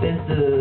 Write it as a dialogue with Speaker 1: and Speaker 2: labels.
Speaker 1: This is.